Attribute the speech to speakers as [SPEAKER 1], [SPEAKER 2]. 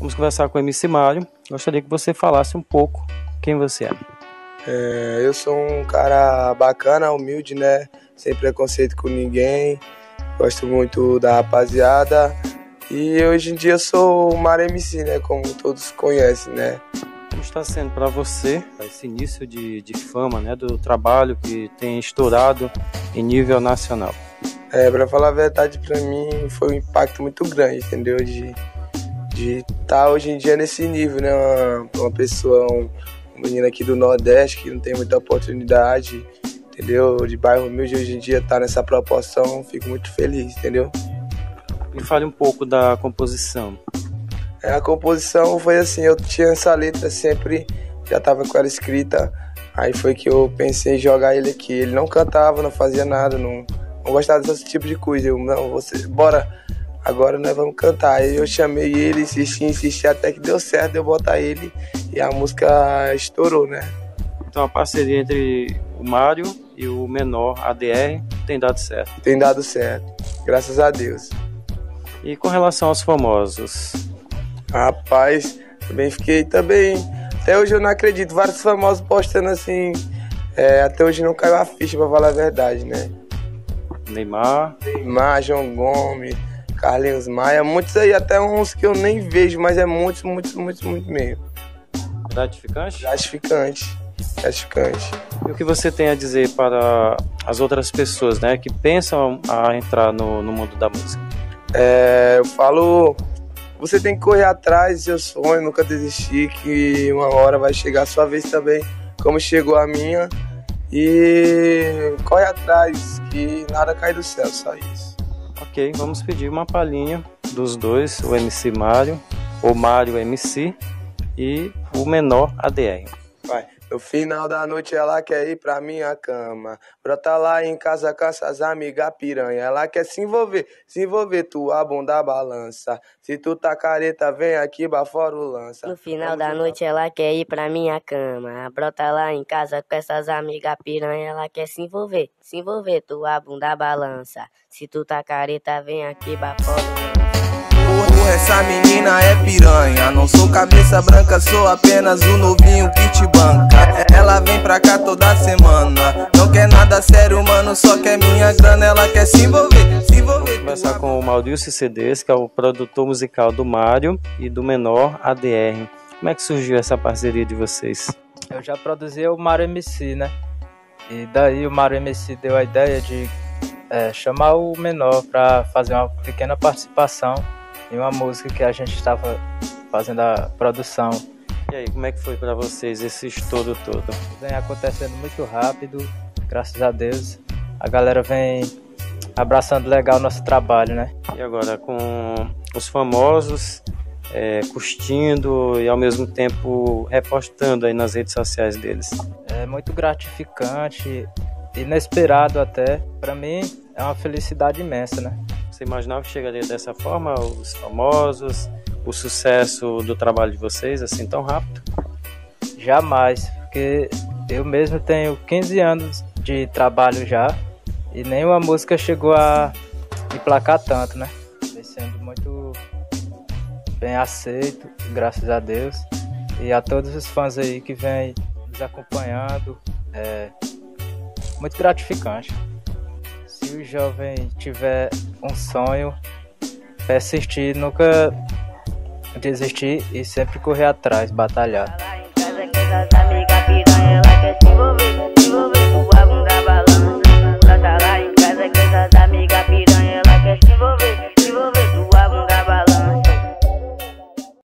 [SPEAKER 1] Vamos conversar com o MC Mário. Gostaria que você falasse um pouco quem você é.
[SPEAKER 2] é eu sou um cara bacana, humilde, né? Sem preconceito com ninguém. Gosto muito da rapaziada. E hoje em dia sou o Mário MC, né? Como todos conhecem, né?
[SPEAKER 1] Como está sendo para você esse início de, de fama, né? Do trabalho que tem estourado em nível nacional?
[SPEAKER 2] É, para falar a verdade, para mim foi um impacto muito grande, entendeu? De de estar tá hoje em dia nesse nível, né? Uma, uma pessoa, um, menino aqui do Nordeste que não tem muita oportunidade, entendeu? De bairro humilde hoje em dia tá nessa proporção, fico muito feliz, entendeu?
[SPEAKER 1] Me fale um pouco da composição.
[SPEAKER 2] É, a composição foi assim, eu tinha essa letra sempre, já tava com ela escrita, aí foi que eu pensei em jogar ele aqui. Ele não cantava, não fazia nada, não, não gostava desse tipo de coisa. Eu, não, você, bora agora nós vamos cantar. Aí eu chamei ele, insisti, insisti até que deu certo eu botar ele e a música estourou, né?
[SPEAKER 1] Então a parceria entre o Mário e o menor ADR tem dado certo.
[SPEAKER 2] Tem dado certo, graças a Deus.
[SPEAKER 1] E com relação aos famosos?
[SPEAKER 2] Rapaz, também fiquei também. Até hoje eu não acredito, vários famosos postando assim. É, até hoje não caiu a ficha pra falar a verdade, né?
[SPEAKER 1] Neymar.
[SPEAKER 2] Neymar, João Gomes. Carlinhos Maia, muitos aí, até uns que eu nem vejo, mas é muitos, muitos, muitos, muito mesmo.
[SPEAKER 1] Gratificante?
[SPEAKER 2] Gratificante. Gratificante.
[SPEAKER 1] E o que você tem a dizer para as outras pessoas, né, que pensam a entrar no, no mundo da música?
[SPEAKER 2] É, eu falo, você tem que correr atrás do seu sonho, nunca desistir, que uma hora vai chegar a sua vez também, como chegou a minha. E corre atrás, que nada cai do céu, só isso.
[SPEAKER 1] Ok, vamos pedir uma palhinha dos dois, o MC Mário, o Mário MC e o menor ADR.
[SPEAKER 2] No final da noite ela quer ir pra minha cama. Brota lá em casa com essas amigas piranha. Ela quer se envolver, se envolver, tua bunda balança. Se tu tá careta, vem aqui, bafora o lança.
[SPEAKER 3] No final Vamos da noite ela quer ir pra minha cama. Brota lá em casa com essas amigas piranha. Ela quer se envolver, se envolver, tua bunda balança. Se tu tá careta, vem aqui, bafora o lança
[SPEAKER 4] essa menina é piranha. Não sou cabeça branca, sou apenas o novinho que te banca. Ela vem pra cá toda semana. Não quer nada sério, mano, só quer minha grana. Ela quer se envolver, se envolver. Vamos
[SPEAKER 1] conversar com o Maurício CDs, que é o produtor musical do Mário e do menor ADR. Como é que surgiu essa parceria de vocês?
[SPEAKER 5] Eu já produzi o Mário MC, né? E daí o Mário MC deu a ideia de é, chamar o menor para fazer uma pequena participação em uma música que a gente estava fazendo a produção.
[SPEAKER 1] E aí, como é que foi para vocês esse estouro todo?
[SPEAKER 5] Vem acontecendo muito rápido, graças a Deus. A galera vem abraçando legal o nosso trabalho, né?
[SPEAKER 1] E agora com os famosos é, curtindo e ao mesmo tempo repostando aí nas redes sociais deles.
[SPEAKER 5] É muito gratificante, inesperado até. Para mim é uma felicidade imensa, né?
[SPEAKER 1] Você imaginava que chegaria dessa forma, os famosos, o sucesso do trabalho de vocês assim tão rápido?
[SPEAKER 5] Jamais, porque eu mesmo tenho 15 anos de trabalho já e nenhuma música chegou a emplacar tanto, né? Vem sendo muito bem aceito, graças a Deus. E a todos os fãs aí que vêm nos acompanhando, é muito gratificante se o jovem tiver um sonho, persistir, nunca desistir e sempre correr atrás, batalhar.